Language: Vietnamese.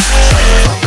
Thank